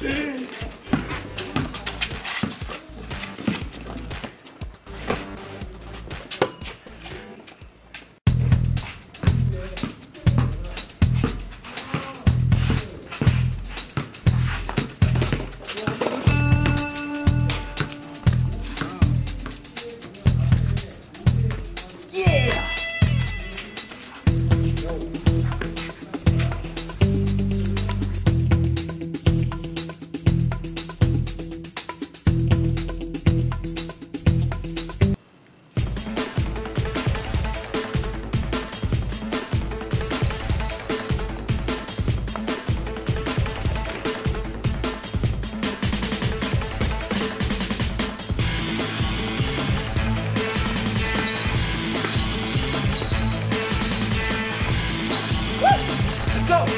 Yeah. go.